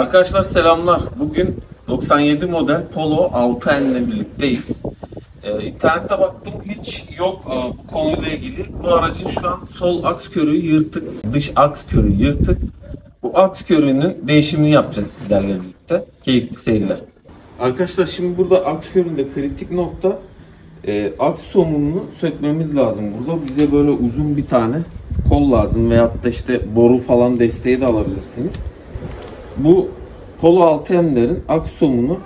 Arkadaşlar selamlar. Bugün 97 model Polo 6N ile birlikteyiz. Ee, internette baktım hiç yok e, bu konuyla ilgili. Bu aracın şu an sol aks körüğü yırtık, dış aks körüğü yırtık. Bu aks körüğünün değişimini yapacağız sizlerle birlikte. Keyifli seyirler. Arkadaşlar şimdi burada aks körüğünde kritik nokta e, aks somununu sökmemiz lazım. Burada bize böyle uzun bir tane kol lazım veyahut da işte boru falan desteği de alabilirsiniz. Bu Polo 6M'lerin aks somunu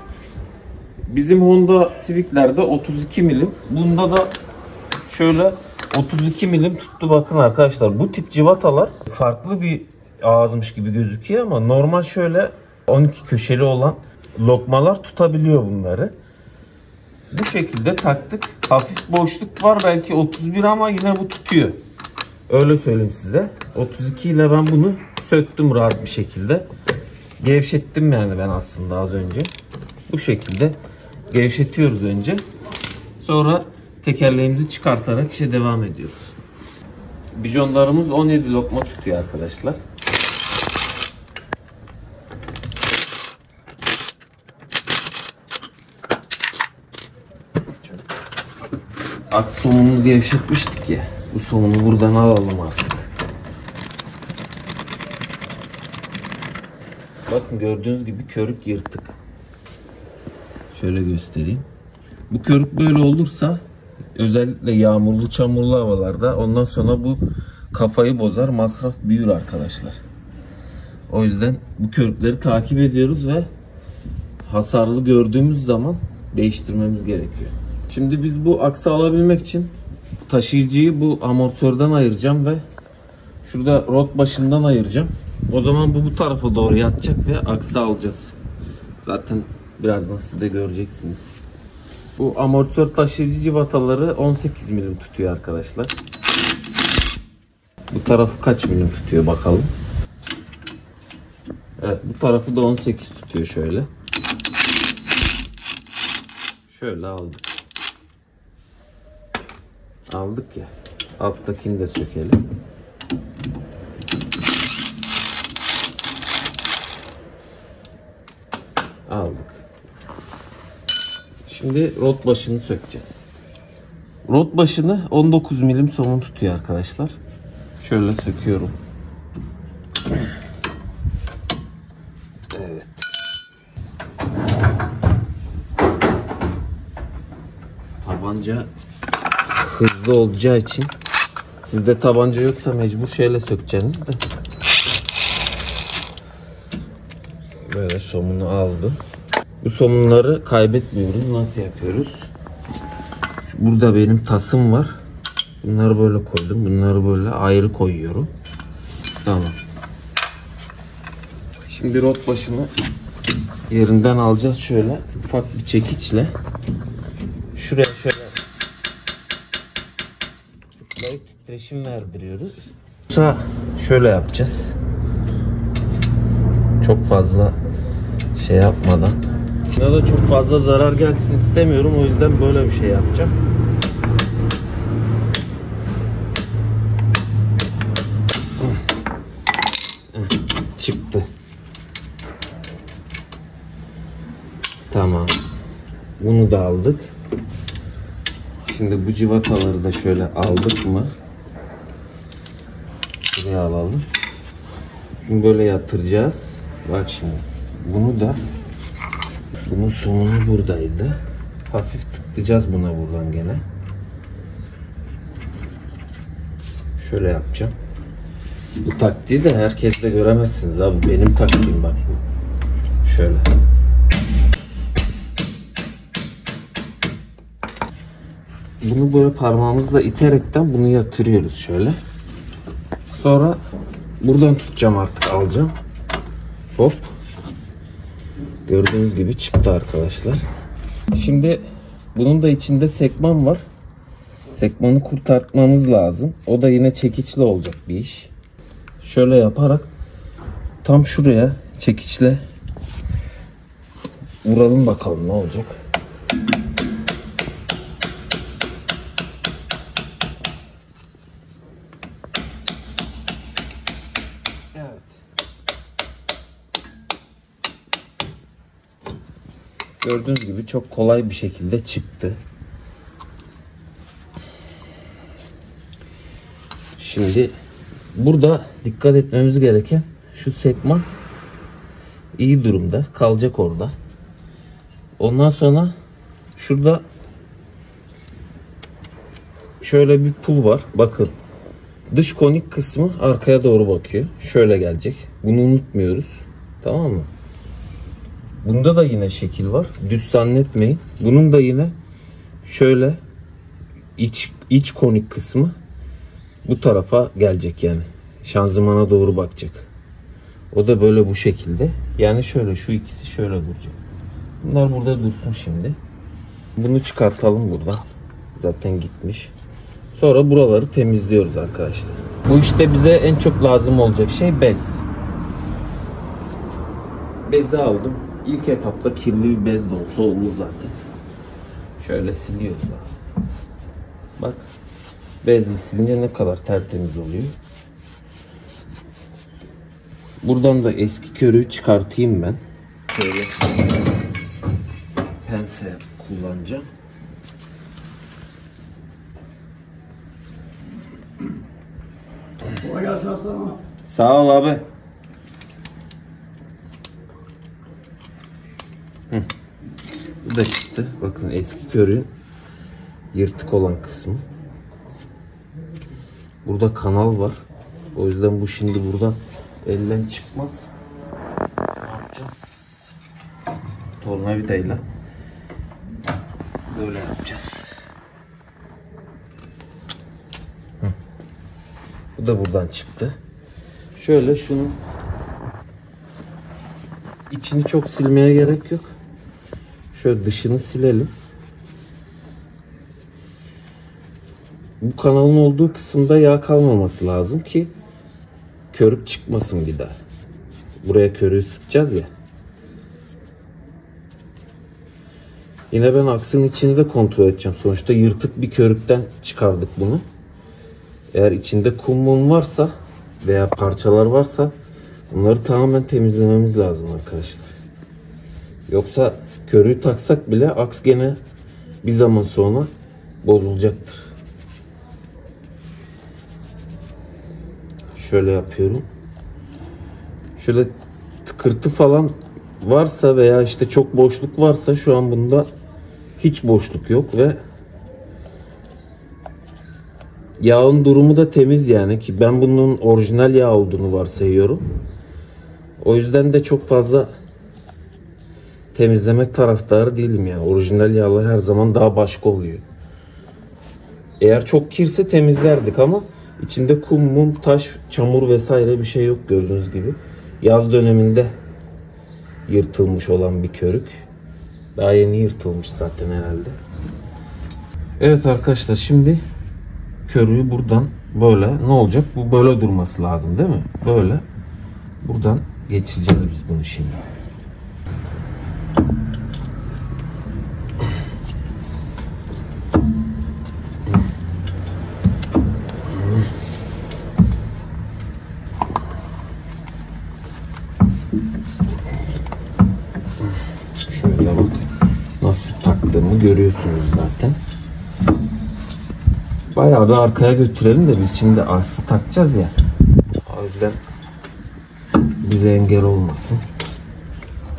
bizim Honda Civic'lerde 32 milim. Bunda da şöyle 32 milim tuttu bakın arkadaşlar. Bu tip civatalar farklı bir ağızmış gibi gözüküyor ama normal şöyle 12 köşeli olan lokmalar tutabiliyor bunları. Bu şekilde taktık. Hafif boşluk var belki 31 ama yine bu tutuyor. Öyle söyleyeyim size. 32 ile ben bunu söktüm rahat bir şekilde. Gevşettim yani ben aslında az önce. Bu şekilde gevşetiyoruz önce. Sonra tekerleğimizi çıkartarak işe devam ediyoruz. Bijonlarımız 17 lokma tutuyor arkadaşlar. Aks somununu gevşetmiştik ya. Bu somunu buradan alalım artık. Bakın gördüğünüz gibi körük yırtık. Şöyle göstereyim. Bu körük böyle olursa özellikle yağmurlu çamurlu havalarda ondan sonra bu kafayı bozar masraf büyür arkadaşlar. O yüzden bu körükleri takip ediyoruz ve hasarlı gördüğümüz zaman değiştirmemiz gerekiyor. Şimdi biz bu aksı alabilmek için taşıyıcıyı bu amortisörden ayıracağım ve şurada rot başından ayıracağım. O zaman bu bu tarafa doğru yatacak ve aksı alacağız. Zaten birazdan siz de göreceksiniz. Bu amortisör taşıyıcı civataları 18 milim tutuyor arkadaşlar. Bu tarafı kaç milim tutuyor bakalım. Evet bu tarafı da 18 tutuyor şöyle. Şöyle aldık. Aldık ya. Alttakini de sökelim. Aldık. Şimdi rot başını sökeceğiz. Rot başını 19 milim somun tutuyor arkadaşlar. Şöyle söküyorum. Evet. Tabanca hızlı olacağı için sizde tabanca yoksa mecbur şeyle sökeceğiniz de. Böyle somunu aldım. Bu somunları kaybetmiyoruz. Nasıl yapıyoruz? Burada benim tasım var. Bunları böyle koydum. Bunları böyle ayrı koyuyorum. Tamam. Şimdi rot başını yerinden alacağız şöyle ufak bir çekiçle. Şuraya şöyle tıklayıp titreşim verdiriyoruz. Yoksa şöyle yapacağız. Çok fazla şey yapmadan. Ya da çok fazla zarar gelsin istemiyorum. O yüzden böyle bir şey yapacağım. Çıktı. Tamam. Bunu da aldık. Şimdi bu civataları da şöyle aldık mı? Buraya alalım. Bunu böyle yatıracağız. Bak şimdi. Bunu da bunun somunu buradaydı. Hafif tıklayacağız buna buradan gene. Şöyle yapacağım. Bu taktiği de herkes de göremezsiniz abi. Benim taktiğim bak bu. Şöyle. Bunu böyle parmağımızla iterekten bunu yatırıyoruz şöyle. Sonra buradan tutacağım artık alacağım. Hop. Gördüğünüz gibi çıktı arkadaşlar. Şimdi bunun da içinde sekman var. Sekmanı kurtartmamız lazım. O da yine çekiçle olacak bir iş. Şöyle yaparak tam şuraya çekiçle vuralım bakalım ne olacak. Gördüğünüz gibi çok kolay bir şekilde çıktı. Şimdi burada dikkat etmemiz gereken şu sekman iyi durumda. Kalacak orada. Ondan sonra şurada şöyle bir pul var. Bakın. Dış konik kısmı arkaya doğru bakıyor. Şöyle gelecek. Bunu unutmuyoruz. Tamam mı? Bunda da yine şekil var. Düz zannetmeyin. Bunun da yine şöyle iç iç konik kısmı bu tarafa gelecek yani. Şanzımana doğru bakacak. O da böyle bu şekilde. Yani şöyle şu ikisi şöyle duracak. Bunlar burada dursun şimdi. Bunu çıkartalım buradan. Zaten gitmiş. Sonra buraları temizliyoruz arkadaşlar. Bu işte bize en çok lazım olacak şey bez. Bezi aldım. İlk etapta kirli bir bez de olsa olur zaten. Şöyle siliyoruz. abi. Bak. Bezle silince ne kadar tertemiz oluyor. Buradan da eski körüğü çıkartayım ben. Şöyle pense kullanacağım. Sağ ol abi. Hı. Bu da çıktı. Bakın eski körüğün yırtık olan kısmı. Burada kanal var. O yüzden bu şimdi buradan elden çıkmaz. Ne yapacağız? Tornavidayla böyle yapacağız. Hı. Bu da buradan çıktı. Şöyle şunu içini çok silmeye gerek yok. Şöyle dışını silelim. Bu kanalın olduğu kısımda yağ kalmaması lazım ki körük çıkmasın bir daha. Buraya körüğü sıkacağız ya. Yine ben aksın içini de kontrol edeceğim. Sonuçta yırtık bir körükten çıkardık bunu. Eğer içinde kum mum varsa veya parçalar varsa bunları tamamen temizlememiz lazım arkadaşlar. Yoksa körüğü taksak bile aks gene bir zaman sonra bozulacaktır. Şöyle yapıyorum. Şöyle tıkırtı falan varsa veya işte çok boşluk varsa şu an bunda hiç boşluk yok ve yağın durumu da temiz yani ki ben bunun orijinal yağ olduğunu varsayıyorum. O yüzden de çok fazla temizlemek taraftarı değilim yani. Orijinal yağlar her zaman daha başka oluyor. Eğer çok kirse temizlerdik ama içinde kum, mum, taş, çamur vesaire bir şey yok gördüğünüz gibi. Yaz döneminde yırtılmış olan bir körük. Daha yeni yırtılmış zaten herhalde. Evet arkadaşlar şimdi körüğü buradan böyle ne olacak? Bu böyle durması lazım değil mi? Böyle. Buradan geçireceğiz biz bunu şimdi. Şöyle bak. Nasıl taktığımı görüyorsunuz zaten. Bayağı bir arkaya götürelim de biz şimdi arsı takacağız ya. O yüzden bize engel olmasın.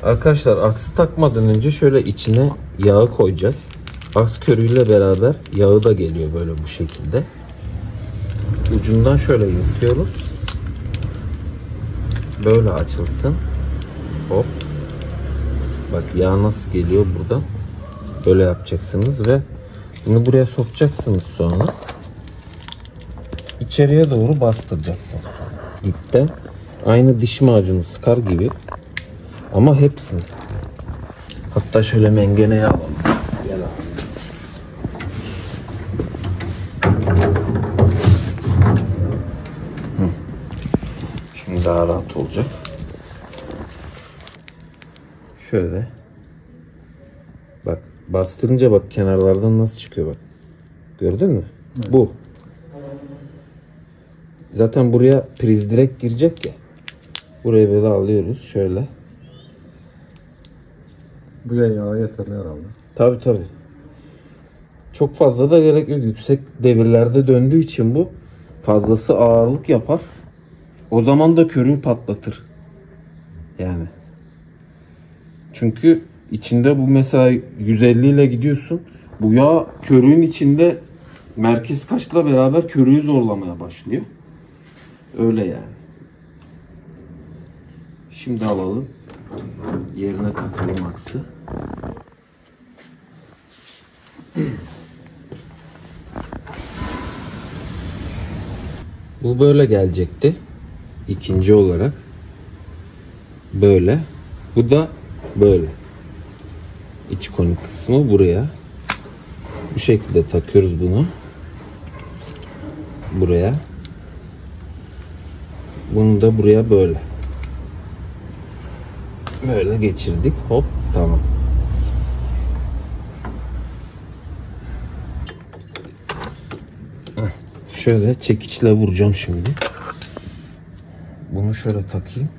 Arkadaşlar aksı takmadan önce şöyle içine yağı koyacağız. Aks körüyle beraber yağı da geliyor böyle bu şekilde. Ucundan şöyle yırtıyoruz. Böyle açılsın. Hop. Bak yağ nasıl geliyor buradan. Böyle yapacaksınız ve bunu buraya sokacaksınız sonra. İçeriye doğru bastıracaksınız. İpten aynı diş macunu sıkar gibi. Ama hepsini. Hatta şöyle mengeneye alalım. Gel daha rahat olacak. Şöyle. Bastırınca bak kenarlardan nasıl çıkıyor bak. Gördün mü? Bu. Zaten buraya priz direkt girecek ya. Buraya böyle alıyoruz şöyle. Bu yağı yeterli herhalde. Tabi tabi. Çok fazla da gerek yok. Yüksek devirlerde döndüğü için bu fazlası ağırlık yapar. O zaman da körüğü patlatır. Yani. Çünkü içinde bu mesela 150 ile gidiyorsun. Bu yağ körüğün içinde merkez kaçla beraber körüğü zorlamaya başlıyor. Öyle yani. Şimdi alalım. Yerine takalım aksı. Bu böyle gelecekti. İkinci olarak. Böyle. Bu da böyle. İç konik kısmı buraya. Bu şekilde takıyoruz bunu. Buraya. Bunu da buraya böyle. Böyle geçirdik. Hop tamam. Şöyle çekiçle vuracağım şimdi. Bunu şöyle takayım.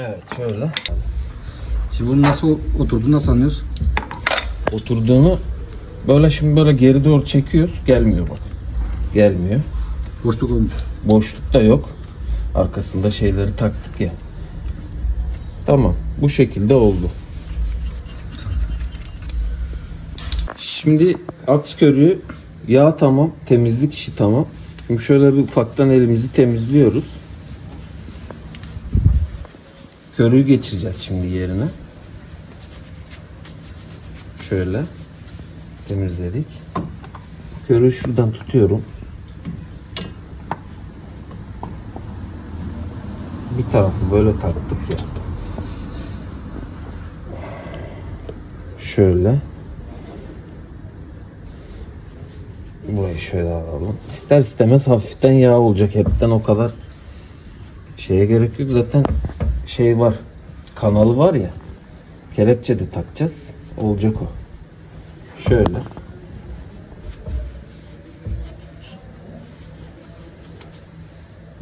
Evet şöyle. Şimdi bunu nasıl oturdu nasıl anlıyoruz? Oturduğunu böyle şimdi böyle geri doğru çekiyoruz. Gelmiyor bak. Gelmiyor. Boşluk olmuş. Boşluk da yok. Arkasında şeyleri taktık ya. Tamam. Bu şekilde oldu. Şimdi aks körüğü yağ tamam. Temizlik işi tamam. Şimdi şöyle bir ufaktan elimizi temizliyoruz. Körüğü geçireceğiz şimdi yerine. Şöyle temizledik. Körüğü şuradan tutuyorum. Bir tarafı böyle taktık ya. Şöyle. Burayı şöyle alalım. İster istemez hafiften yağ olacak. Hepten o kadar şeye gerek yok. Zaten şey var. Kanalı var ya. Kelepçe de takacağız. Olacak o. Şöyle.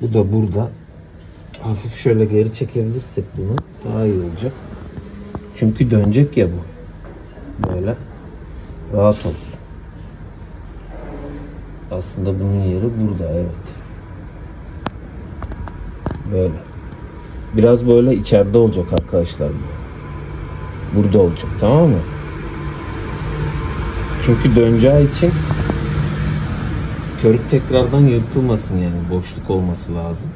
Bu da burada. Hafif şöyle geri çekebilirsek bunu daha iyi olacak. Çünkü dönecek ya bu. Böyle rahat olsun. Aslında bunun yeri burada evet. Böyle. Biraz böyle içeride olacak arkadaşlar bu. Burada olacak tamam mı? Çünkü döneceği için körük tekrardan yırtılmasın yani boşluk olması lazım.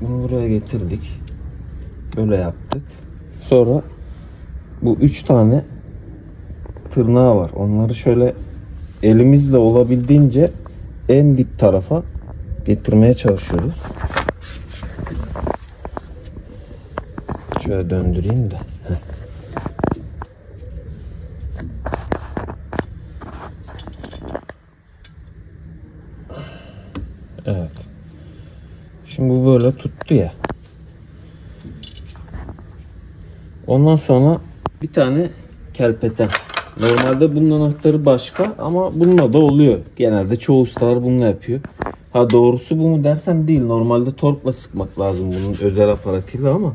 Bunu buraya getirdik. Böyle yaptık. Sonra bu üç tane tırnağı var. Onları şöyle elimizle olabildiğince en dip tarafa getirmeye çalışıyoruz. Şöyle döndüreyim de. Evet. Şimdi bu böyle tuttu ya. Ondan sonra bir tane kelpeten. Normalde bunun anahtarı başka ama bununla da oluyor. Genelde çoğu ustalar bununla yapıyor. Ha doğrusu bu mu dersem değil. Normalde torkla sıkmak lazım bunun özel aparatıyla ama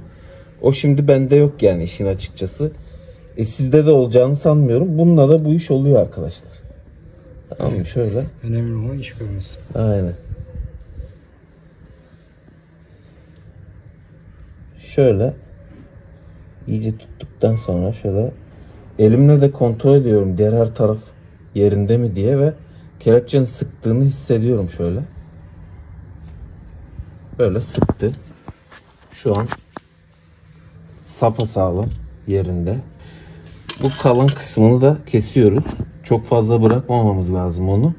o şimdi bende yok yani işin açıkçası. E sizde de olacağını sanmıyorum. Bununla da bu iş oluyor arkadaşlar. Tamam mı? Şöyle. Önemli olan iş görmesi. Aynen. Şöyle iyice tuttuktan sonra şöyle elimle de kontrol ediyorum diğer her taraf yerinde mi diye ve kelepçenin sıktığını hissediyorum şöyle. Böyle sıktı. Şu an sapasağlam yerinde. Bu kalan kısmını da kesiyoruz. Çok fazla bırakmamamız lazım onu.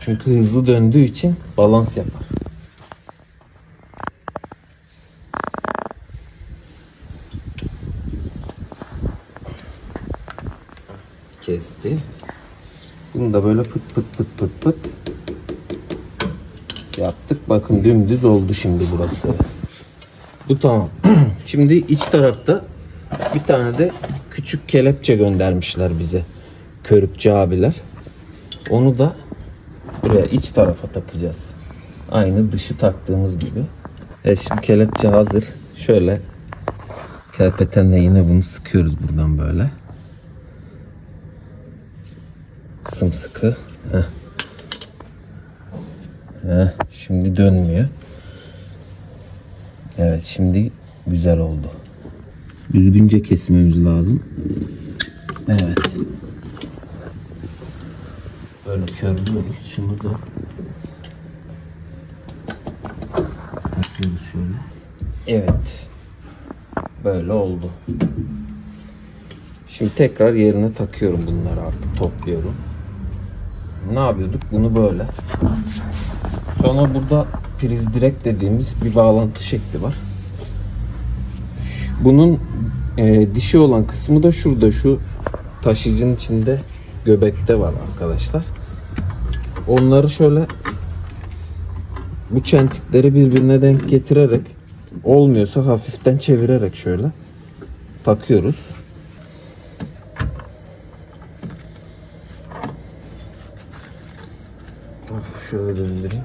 Çünkü hızlı döndüğü için balans yapar. Kesti. Bunu da böyle pıt pıt pıt pıt pıt yaptık. Bakın dümdüz oldu şimdi burası. Bu tamam. şimdi iç tarafta bir tane de küçük kelepçe göndermişler bize. Körükçü abiler. Onu da buraya iç tarafa takacağız. Aynı dışı taktığımız gibi. Evet şimdi kelepçe hazır. Şöyle kelpetenle yine bunu sıkıyoruz buradan böyle. Sımsıkı. Heh. Heh, şimdi dönmüyor. Evet şimdi güzel oldu. Düzgünce kesmemiz lazım. Evet. Böyle körlüyoruz. Şunu da takıyoruz şöyle. Evet. Böyle oldu. Şimdi tekrar yerine takıyorum bunları artık topluyorum. Ne yapıyorduk? Bunu böyle. Sonra burada priz direkt dediğimiz bir bağlantı şekli var. Bunun e, dişi olan kısmı da şurada şu taşıyıcının içinde göbekte var arkadaşlar. Onları şöyle bu çentikleri birbirine denk getirerek olmuyorsa hafiften çevirerek şöyle takıyoruz. Şöyle döndüreyim.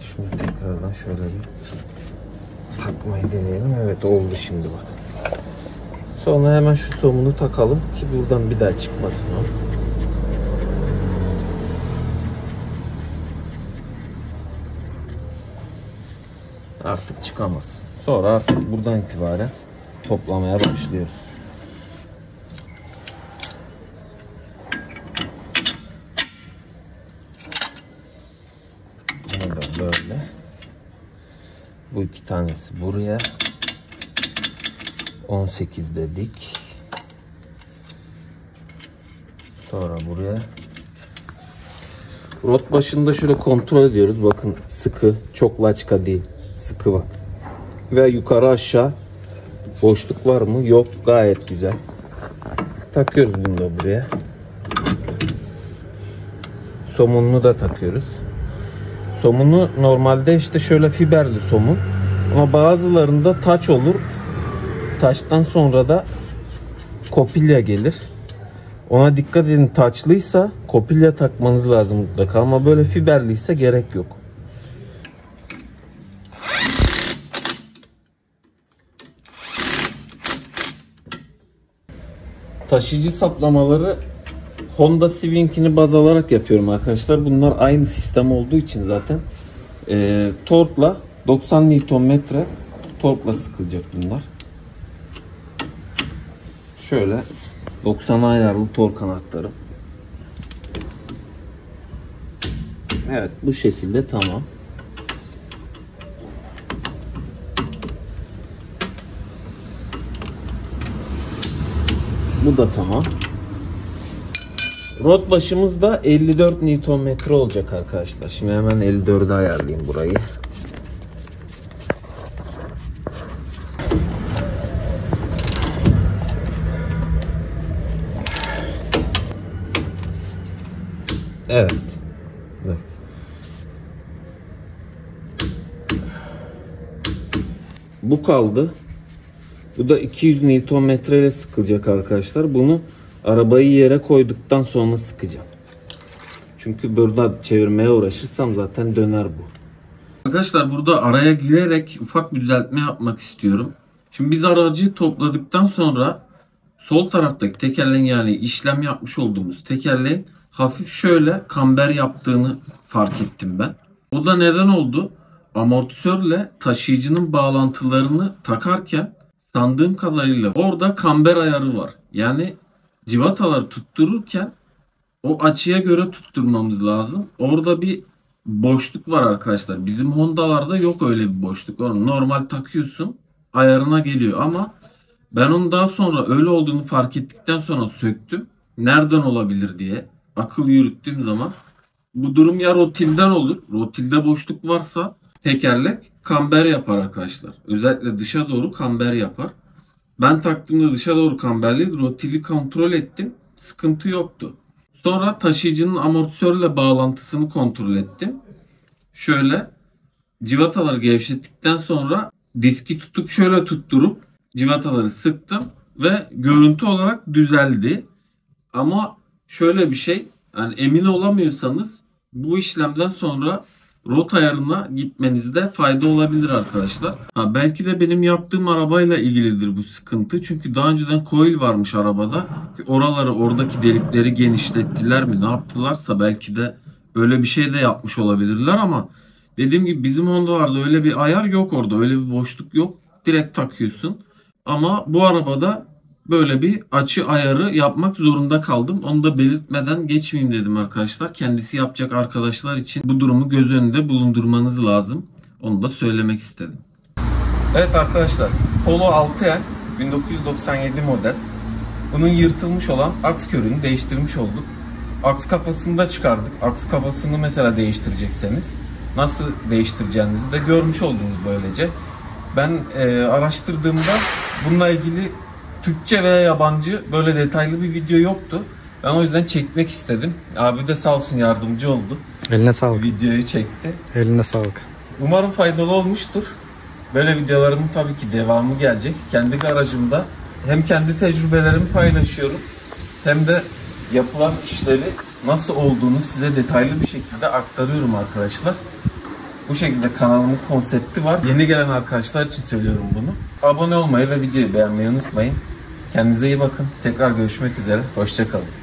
Şimdi tekrardan şöyle bir takmayı deneyelim. Evet oldu şimdi bak. Sonra hemen şu somunu takalım ki buradan bir daha çıkmasın o. Artık çıkamaz. Sonra artık buradan itibaren toplamaya başlıyoruz. Bunu da böyle. Bu iki tanesi buraya. 18 dedik. Sonra buraya. Rot başında şöyle kontrol ediyoruz. Bakın sıkı. Çok laçka değil. Sıkı bak. Ve yukarı aşağı boşluk var mı? Yok. Gayet güzel. Takıyoruz bunu da buraya. Somununu da takıyoruz. Somunu normalde işte şöyle fiberli somun. Ama bazılarında taç olur. Taştan sonra da kopilya gelir. Ona dikkat edin taçlıysa kopilya takmanız lazım mutlaka ama böyle fiberliyse gerek yok. Taşıyıcı saplamaları Honda Civic'ini baz alarak yapıyorum arkadaşlar. Bunlar aynı sistem olduğu için zaten e, torkla 90 Nm torkla sıkılacak bunlar. Şöyle 90 ayarlı tork kanatları. Evet bu şekilde tamam. Bu da tamam. Rot başımız da 54 Nm olacak arkadaşlar. Şimdi hemen 54'e ayarlayayım burayı. Evet. Dur. Bu kaldı. Bu da 200 Nm ile sıkılacak arkadaşlar. Bunu arabayı yere koyduktan sonra sıkacağım. Çünkü burada çevirmeye uğraşırsam zaten döner bu. Arkadaşlar burada araya girerek ufak bir düzeltme yapmak istiyorum. Şimdi biz aracı topladıktan sonra sol taraftaki tekerleğin yani işlem yapmış olduğumuz tekerleğin hafif şöyle kamber yaptığını fark ettim ben. O da neden oldu? Amortisörle taşıyıcının bağlantılarını takarken sandığım kadarıyla orada kamber ayarı var. Yani civataları tuttururken o açıya göre tutturmamız lazım. Orada bir boşluk var arkadaşlar. Bizim Honda'larda yok öyle bir boşluk. Normal takıyorsun ayarına geliyor ama ben onu daha sonra öyle olduğunu fark ettikten sonra söktüm. Nereden olabilir diye akıl yürüttüğüm zaman bu durum ya rotilden olur. Rotilde boşluk varsa tekerlek kamber yapar arkadaşlar. Özellikle dışa doğru kamber yapar. Ben taktığımda dışa doğru kamberli rotili kontrol ettim. Sıkıntı yoktu. Sonra taşıyıcının amortisörle bağlantısını kontrol ettim. Şöyle civataları gevşettikten sonra diski tutup şöyle tutturup civataları sıktım ve görüntü olarak düzeldi. Ama şöyle bir şey yani emin olamıyorsanız bu işlemden sonra rot ayarına gitmenizde fayda olabilir arkadaşlar. Ha, belki de benim yaptığım arabayla ilgilidir bu sıkıntı. Çünkü daha önceden coil varmış arabada. Oraları oradaki delikleri genişlettiler mi ne yaptılarsa belki de öyle bir şey de yapmış olabilirler ama dediğim gibi bizim Honda'larda öyle bir ayar yok orada. Öyle bir boşluk yok. Direkt takıyorsun. Ama bu arabada böyle bir açı ayarı yapmak zorunda kaldım. Onu da belirtmeden geçmeyeyim dedim arkadaşlar. Kendisi yapacak arkadaşlar için bu durumu göz önünde bulundurmanız lazım. Onu da söylemek istedim. Evet arkadaşlar Polo 6N 1997 model. Bunun yırtılmış olan aks körüğünü değiştirmiş olduk. Aks kafasını da çıkardık. Aks kafasını mesela değiştirecekseniz nasıl değiştireceğinizi de görmüş oldunuz böylece. Ben e, araştırdığımda bununla ilgili Türkçe veya yabancı böyle detaylı bir video yoktu. Ben o yüzden çekmek istedim. Abi de sağ olsun yardımcı oldu. Eline sağlık. Videoyu çekti. Eline sağlık. Umarım faydalı olmuştur. Böyle videolarımın tabii ki devamı gelecek. Kendi garajımda hem kendi tecrübelerimi paylaşıyorum hem de yapılan işleri nasıl olduğunu size detaylı bir şekilde aktarıyorum arkadaşlar. Bu şekilde kanalımın konsepti var. Yeni gelen arkadaşlar için söylüyorum bunu. Abone olmayı ve videoyu beğenmeyi unutmayın. Kendinize iyi bakın. Tekrar görüşmek üzere. Hoşçakalın.